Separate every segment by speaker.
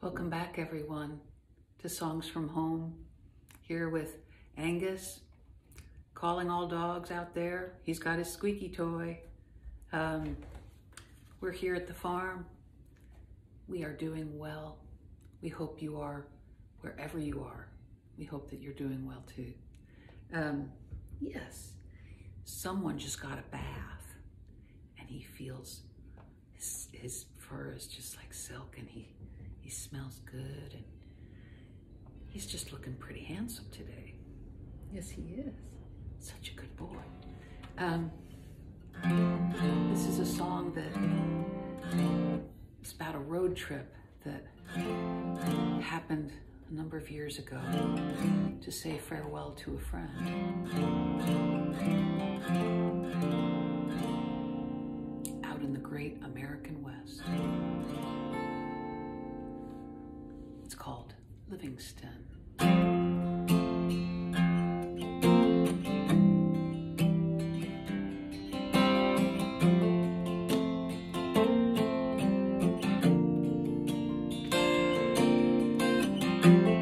Speaker 1: Welcome back, everyone, to Songs from Home. Here with Angus, calling all dogs out there. He's got his squeaky toy. Um, we're here at the farm. We are doing well. We hope you are wherever you are. We hope that you're doing well too. Um, yes, someone just got a bath and he feels his, his fur is just like silk and he, he smells good and he's just looking pretty handsome today. Yes, he is. Such a good boy. Um, this is a song that it's about a road trip that happened a number of years ago to say farewell to a friend. Out in the great American West. Livingston. change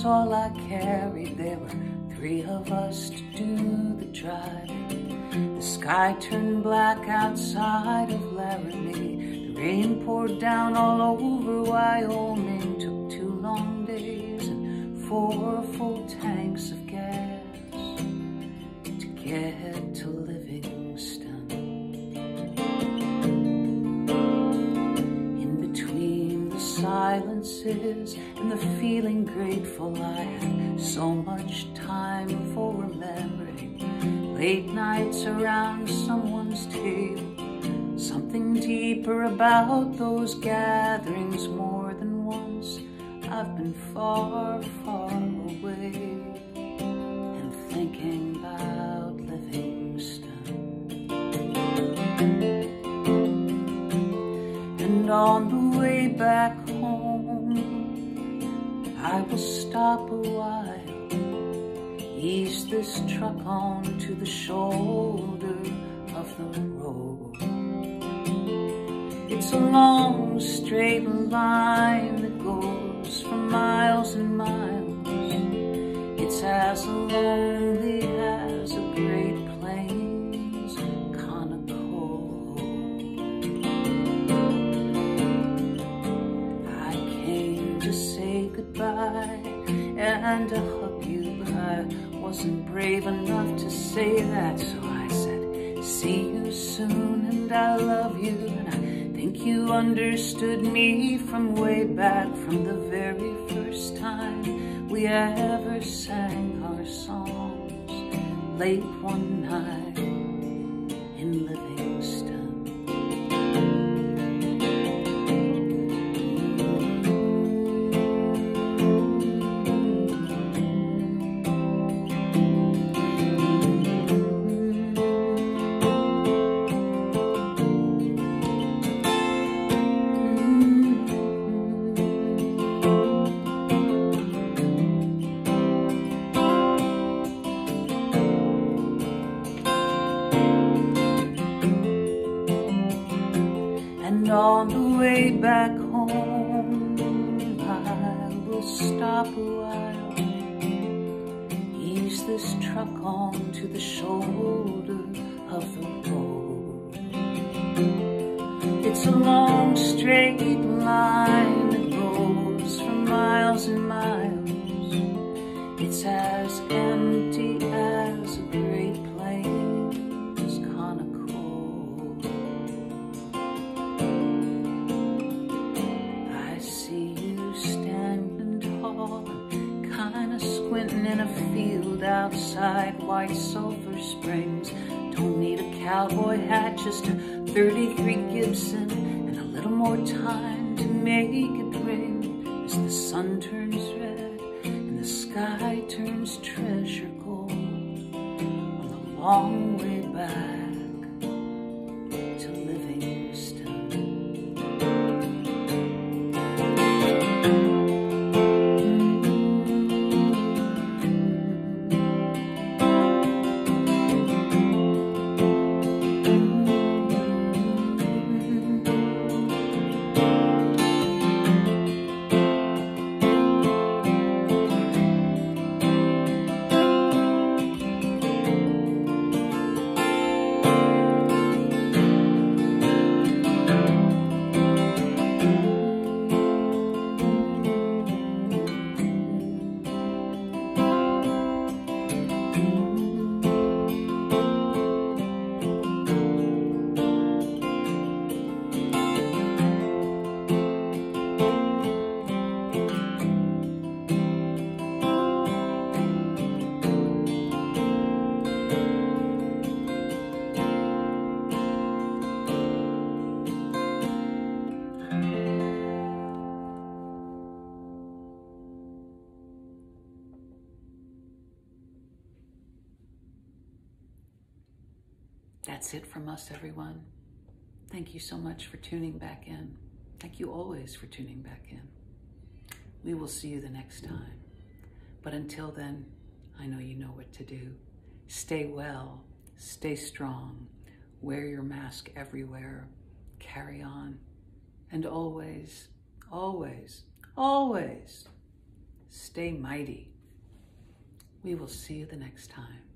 Speaker 1: was all I carried. There were three of us to do the driving. The sky turned black outside of Laramie. The rain poured down all over Wyoming. Took two long days and four full tanks of gas to get to Livingston. And the feeling grateful I had so much time for remembering late nights around someone's table. Something deeper about those gatherings more than once. I've been far, far away and thinking about Livingston. And on the way back I will stop a while, ease this truck onto the shoulder of the road. It's a long straight line that goes for miles and miles. It's as lonely to hug you, but I wasn't brave enough to say that. So I said, see you soon and I love you. And I think you understood me from way back from the very first time we ever sang our songs late one night way back home, I will stop a while, ease this truck onto the shoulder of the road. It's a long straight line that goes for miles and miles. It's as White Sulphur Springs. Don't need a cowboy hat, just a 33 Gibson and a little more time to make it ring as the sun turns red and the sky turns treasure gold on the long way That's it from us, everyone. Thank you so much for tuning back in. Thank you always for tuning back in. We will see you the next time. But until then, I know you know what to do. Stay well, stay strong, wear your mask everywhere, carry on, and always, always, always stay mighty. We will see you the next time.